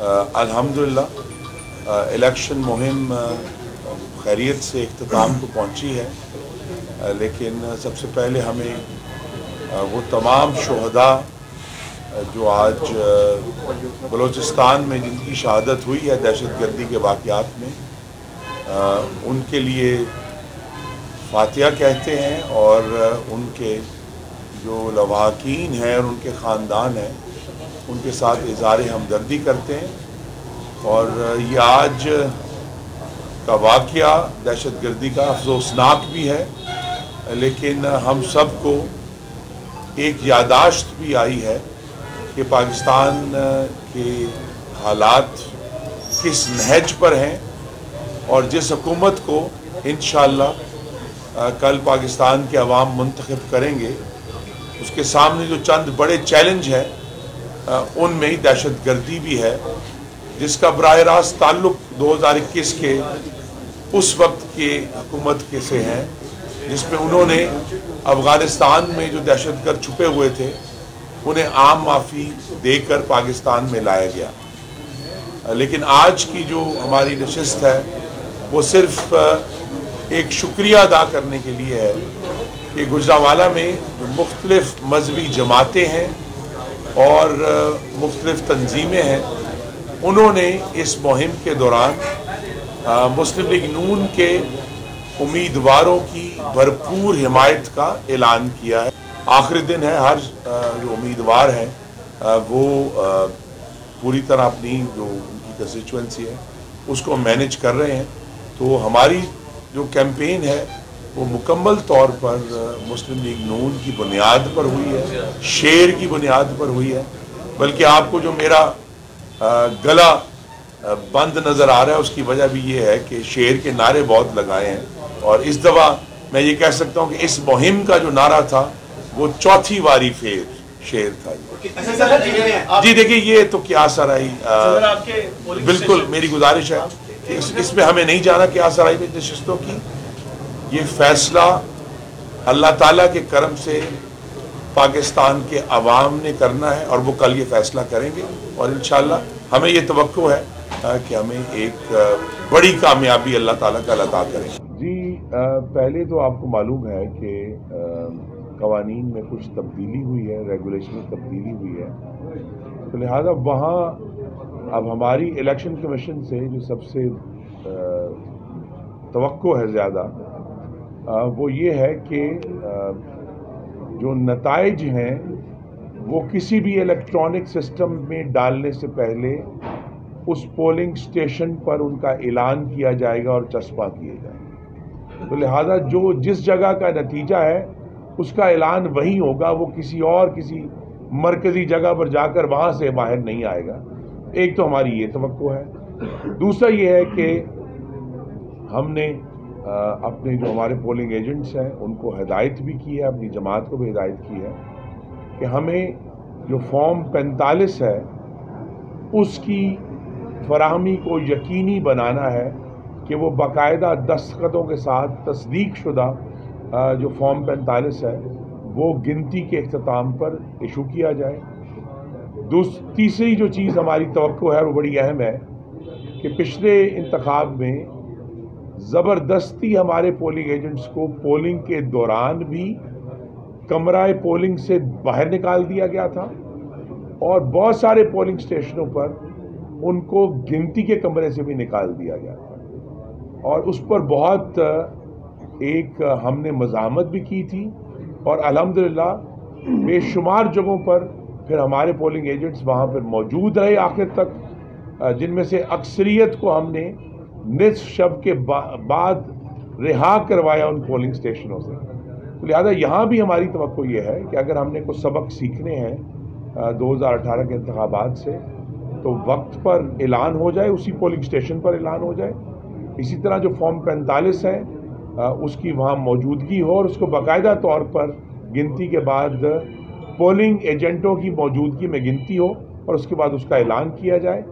अल्हम्दुलिल्लाह इलेक्शन मुहिम खैरियत से अख्ताम को पहुँची है आ, लेकिन सबसे पहले हमें आ, वो तमाम शहदा जो आज बलूचिस्तान में जिनकी शहादत हुई है दहशत गर्दी के वाक़ात में आ, उनके लिए फातिहा कहते हैं और उनके जो लवाकिन हैं और उनके ख़ानदान हैं उनके साथ इजहार हमदर्दी करते हैं। और ये आज का वाक़ दहशत गर्दी का अफसोसनाक भी है, लेकिन हम सबको एक यादाश्त भी आई है कि पाकिस्तान के हालात किस नहज पर हैं और जिस हुकूमत को इन कल पाकिस्तान के अवाम मंतखब करेंगे, उसके सामने जो चंद बड़े चैलेंज हैं उनमें दहशत गर्दी भी है, जिसका बर रास्त ताल्लुक 2021 के उस वक्त के हुकूमत के से हैं, जिसमें उन्होंने अफ़गानिस्तान में जो दहशत गर्द छुपे हुए थे, उन्हें आम माफ़ी देकर पाकिस्तान में लाया गया। लेकिन आज की जो हमारी नशस्त है, वो सिर्फ़ एक शुक्रिया अदा करने के लिए है कि गुजरावाला में मुख्तलिफ़ मजहबी जमातें हैं और मुख्तलिफ़ तंजीमें हैं। उन्होंने इस मुहिम के दौरान मुस्लिम लीग नून के उम्मीदवारों की भरपूर हिमायत का ऐलान किया है। आखिरी दिन है, हर जो उम्मीदवार हैं वो पूरी तरह अपनी जो उनकी कंस्टिट्यूंसी है, उसको मैनेज कर रहे हैं। तो हमारी जो कैंपेन है वो मुकम्मल तौर पर मुस्लिम लीग नून की बुनियाद पर हुई है शेर की बुनियाद पर हुई है बल्कि आपको जो मेरा गला बंद नज़र आ रहा है उसकी वजह भी ये है कि शेर के नारे बहुत लगाए हैं। और इस दफ़ा मैं ये कह सकता हूँ कि इस मुहिम का जो नारा था वो चौथी वारी फेर शेर था अच्छा, जी देखिए ये तो क्या सराई बिल्कुल मेरी गुजारिश है इसमें हमें नहीं जाना क्या सराई में नशस्तों की। ये फैसला अल्लाह ताला के करम से पाकिस्तान के अवाम ने करना है और वो कल ये फैसला करेंगे और इन हमें ये तो है कि हमें एक बड़ी कामयाबी अल्लाह ताला का अता करें। जी पहले तो आपको मालूम है कि कवानीन में कुछ तब्दीली हुई है रेगुलेशन में तब्दीली हुई है। तो लिहाजा वहाँ अब हमारी इलेक्शन कमीशन से जो सबसे तो है ज़्यादा वो ये है कि जो नतज हैं, वो किसी भी इलेक्ट्रॉनिक सिस्टम में डालने से पहले उस पोलिंग स्टेशन पर उनका ऐलान किया जाएगा और चस्पा किए जाएगा। तो लिहाजा जो जिस जगह का नतीजा है, उसका ऐलान वही होगा, वो किसी और किसी मरकजी जगह पर जाकर वहाँ से बाहर नहीं आएगा। एक तो हमारी ये तो है। दूसरा ये है कि हमने अपने जो हमारे पोलिंग एजेंट्स हैं, उनको हदायत भी की है, अपनी जमात को भी हिदायत की है, कि हमें जो फॉर्म पैंतालीस है, उसकी फराहमी को यकीनी बनाना है कि वो बाकायदा दस्तखतों के साथ तस्दीक शुदा जो फॉर्म पैंतालीस है, वो गिनती के अख्ताम पर इशू किया जाए। तीसरी जो चीज़ हमारी तो है, वो बड़ी अहम है कि पिछले इंतखब में ज़बरदस्ती हमारे पोलिंग एजेंट्स को पोलिंग के दौरान भी कमरा पोलिंग से बाहर निकाल दिया गया था और बहुत सारे पोलिंग स्टेशनों पर उनको गिनती के कमरे से भी निकाल दिया गया था। और उस पर बहुत, एक हमने मजामत भी की थी और अलहमदिल्ला बेशुमार जगहों पर फिर हमारे पोलिंग एजेंट्स वहाँ पर मौजूद रहे आखिर तक, जिनमें से अक्सरियत को हमने निस शब के बा, बाद रिहा करवाया उन पोलिंग स्टेशनों से। तो लिहाजा यहाँ भी हमारी तो ये है कि अगर हमने कुछ सबक सीखने हैं दो हज़ार अठारह के इंतबात से तो वक्त पर ऐलान हो जाए उसी पोलिंग स्टेशन पर ऐलान हो जाए। इसी तरह जो फॉर्म पैंतालीस है उसकी वहाँ मौजूदगी हो और उसको बाकायदा तौर पर गिनती के बाद पोलिंग एजेंटों की मौजूदगी में गिनती हो और उसके बाद उसका ऐलान किया जाए।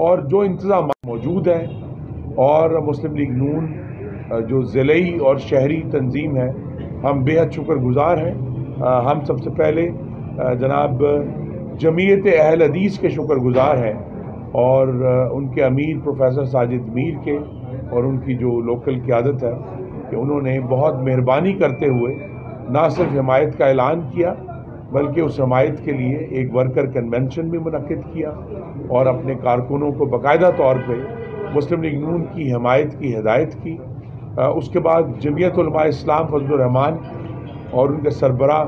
और जो इंतज़ाम मौजूद हैं और मुस्लिम लीग नून जो ज़िलई और शहरी तंजीम है, हम बेहद शुक्रगुजार हैं। हम सबसे पहले जनाब, जमीयत अहल हदीस के शुक्रगुजार हैं और उनके अमीर प्रोफेसर साजिद मीर के और उनकी जो लोकल क्यादत है कि उन्होंने बहुत मेहरबानी करते हुए ना सिर्फ़ हमायत का ऐलान किया, बल्कि उस हमायत के लिए एक वर्कर कन्वेंशन भी मनद किया और अपने कारकुनों को बाकायदा तौर पर मुस्लिम लीग नून की, हमायत की, हदायत की। उसके बाद जमीयत इस्लाम फजलरहमान और उनके सरबरा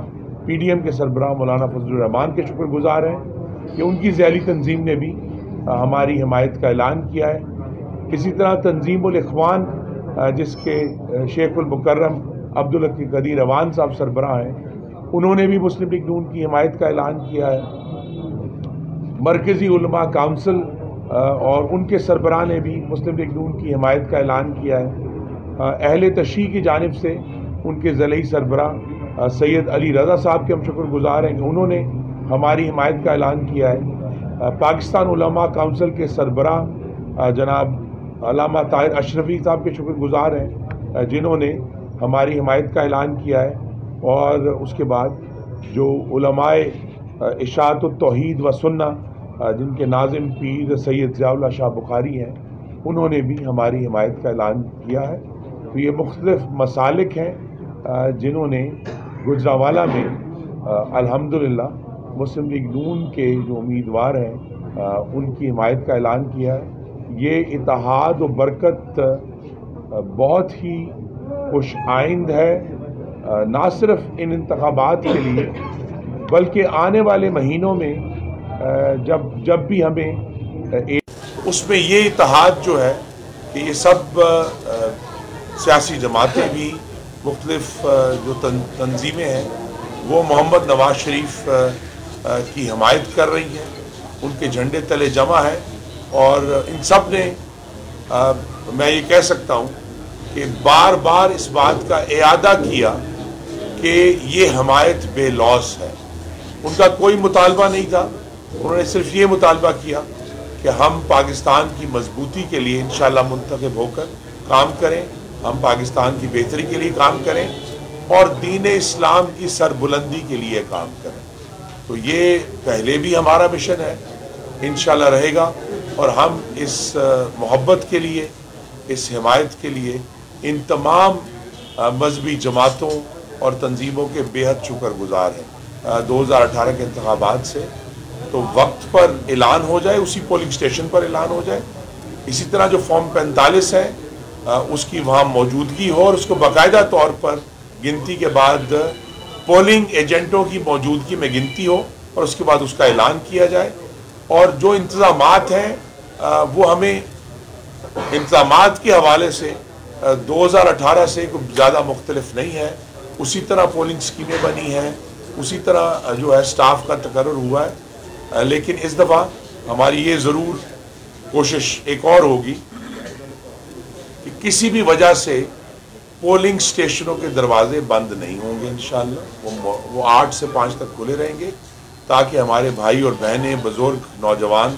पी डी एम के सरबरा मौलाना फजलरहमान के शुक्रगुजार हैं। कि उनकी जैली तंजीम ने भी हमारी हमायत का ऐलान किया है। इसी तरह तंजीम इखवान जिसके शेखुलमकरम अब्दुल कदीर अवान साहब सरबरा हैं, उन्होंने भी मुस्लिम लीग नून की हमायत का ऐलान किया है। मरकज़ी काउंसिल और उनके सरबराह ने भी मुस्लिम लीग नून की हमायत का ऐलान किया है। अहल तशी की जानब से उनके ज़लई सरबराह सैयद अली रज़ा साहब के हम शुक्रगुजार हैं उन्होंने हमारी हमायत का ऐलान किया है। पाकिस्तान उलमा काउंसिल के सरबराह जनाब अलामा ताहिर अशरफी साहब के शुक्रगुजार हैं जिन्होंने हमारी हमायत का ऐलान किया है। और उसके बाद जो इशात तोहीद व सुन्ना जिनके नाजिम पीर सैद ज़ियाउल्ला शाह बुखारी हैं, उन्होंने भी हमारी हमायत का ऐलान किया है। तो ये मुख्तलिफ़ मसालिक हैं जिन्होंने गुजरावाला में अल्हम्दुलिल्लाह मुस्लिम लीग नून के जो उम्मीदवार हैं उनकी हिमायत का ऐलान किया है। ये इतिहाद व बरकत बहुत ही खुश आइंद है ना सिर्फ़ इन इंतबात के लिए, बल्कि आने वाले महीनों में जब जब भी हमें उसमें ये इतिहाद जो है कि ये सब सियासी जमातें भी मुख्तलिफ़ जो तन, तंजीमें हैं वो मोहम्मद नवाज़ शरीफ की हमायत कर रही हैं उनके झंडे तले जमा है और इन सबने आ, मैं ये कह सकता हूँ कि बार बार इस बात का इरादा किया कि ये हमायत बेलॉस है। उनका कोई मुतालबा नहीं था। उन्होंने सिर्फ़ ये मुतालबा किया कि हम पाकिस्तान की मजबूती के लिए इन मुंतखब होकर काम करें, हम पाकिस्तान की बेहतरी के लिए काम करें और दीन इस्लाम की सरबुलंदी के लिए काम करें। तो ये पहले भी हमारा मिशन है इन रहेगा और हम इस मोहब्बत के लिए, इस हिमायत के लिए इन तमाम मजहबी जमातों और तंजीमों के बेहद शुक्रगुजार हैं। दो हज़ार अठारह के इंतबात से तो वक्त पर ऐलान हो जाए, उसी पोलिंग स्टेशन पर ऐलान हो जाए। इसी तरह जो फॉर्म पैंतालीस है उसकी वहाँ मौजूदगी हो और उसको बाकायदा तौर पर गिनती के बाद पोलिंग एजेंटों की मौजूदगी में गिनती हो और उसके बाद उसका ऐलान किया जाए। और जो इंतज़ाम हैं वो हमें इंतज़ाम के हवाले से 2018 से कुछ ज़्यादा मुख्तलिफ़ नहीं है। उसी तरह पोलिंग स्कीमें बनी हैं, उसी तरह जो है स्टाफ का तकर हुआ है। लेकिन इस दफ़ा हमारी ये ज़रूर कोशिश एक और होगी कि किसी भी वजह से पोलिंग स्टेशनों के दरवाजे बंद नहीं होंगे इन वो वो आठ से पाँच तक खुले रहेंगे ताकि हमारे भाई और बहनें बुज़ुर्ग नौजवान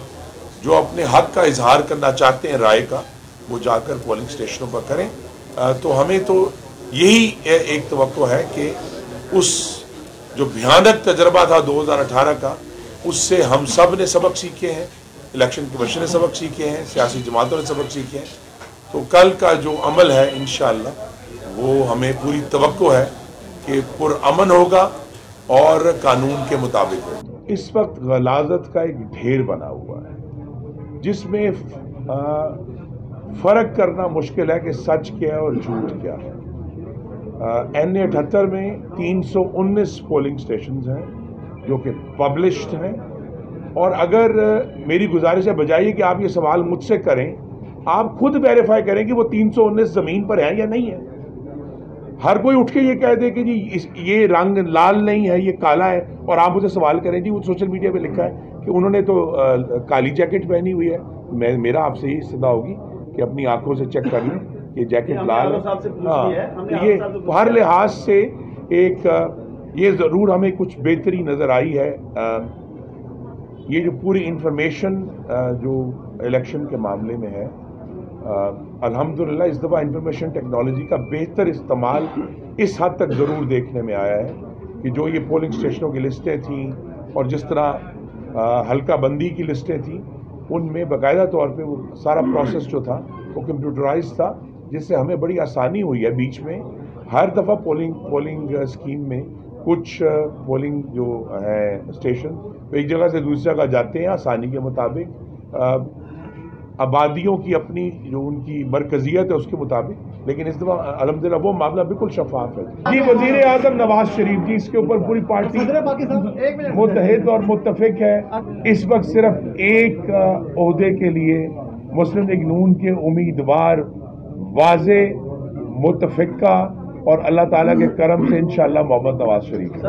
जो अपने हक का इजहार करना चाहते हैं राय का वो जाकर पोलिंग स्टेशनों पर करें। आ, तो हमें तो यही एक तो है कि उस जो भयानक तजर्बा था 2018 का उससे हम सबने सबक सीखे हैं, इलेक्शन कमीशन ने सबक सीखे हैं, सियासी जमातों ने सबक सीखे हैं। तो कल का जो अमल है इन वो हमें पूरी तो है कि पुरअमन होगा और कानून के मुताबिक होगा। इस वक्त गलाजत का एक ढेर बना हुआ है, जिसमें फ़र्क करना मुश्किल है कि सच क्या है और झूठ क्या है। एन ए अठहत्तर में 319 पोलिंग स्टेशन हैं। जो कि पब्लिश्ड हैं। और अगर मेरी गुजारिश है बजाय कि आप ये सवाल मुझसे करें आप खुद वेरीफाई करें कि वो तीन सौ उन्नीस ज़मीन पर है या नहीं है। हर कोई उठ के ये कह दे कि जी इस ये रंग लाल नहीं है ये काला है और आप मुझे सवाल करें जी वो सोशल मीडिया पे लिखा है कि उन्होंने तो आ, काली जैकेट पहनी हुई है। मैं मेरा आपसे यही सदा होगी कि अपनी आँखों से चेक कर लें कि जैकेट लाल है। हाँ ये हर लिहाज से एक ये ज़रूर हमें कुछ बेहतरी नज़र आई है। ये जो पूरी इंफॉर्मेशन जो इलेक्शन के मामले में है अल्हम्दुलिल्लाह इस दफ़ा इंफॉर्मेशन टेक्नोलॉजी का बेहतर इस्तेमाल इस हद तक ज़रूर देखने में आया है कि जो ये पोलिंग स्टेशनों की लिस्टें थीं और जिस तरह हल्का बंदी की लिस्टें थी, उनमें बाकायदा तौर पे वो सारा प्रोसेस जो था, वो कंप्यूटराइज था, जिससे हमें बड़ी आसानी हुई है बीच में हर दफ़ा पोलिंग पोलिंग स्कीम में कुछ पोलिंग जो है स्टेशन वो एक जगह से दूसरी जगह जाते हैं आसानी के मुताबिक। आबादियों की अपनी जो उनकी मरकजियत है उसके मुताबिक लेकिन इस दफ़ा अलहमदिल्ला वो मामला बिल्कुल शफाफ है। जी वज़ीर अजम नवाज़ शरीफ जी इसके ऊपर पूरी पार्टी मुतहद और मुतफिक है। इस वक्त सिर्फ़ एक अहदे के लिए मुस्लिम लीग नून के उम्मीदवार वाज मुतफिका और अल्लाह ताला के करम से इन मोहम्मद नवाज़ शरीफ